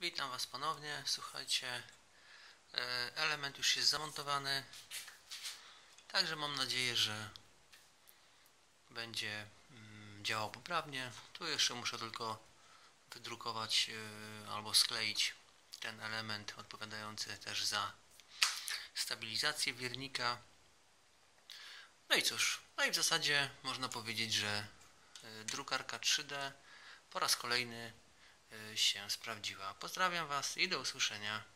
Witam Was ponownie. Słuchajcie, e, element już jest zamontowany. Także mam nadzieję, że będzie mm, działał poprawnie. Tu jeszcze muszę tylko wydrukować e, albo skleić ten element odpowiadający też za stabilizację wiernika. No i cóż, no i w zasadzie można powiedzieć, że e, drukarka 3D po raz kolejny się sprawdziła. Pozdrawiam Was i do usłyszenia.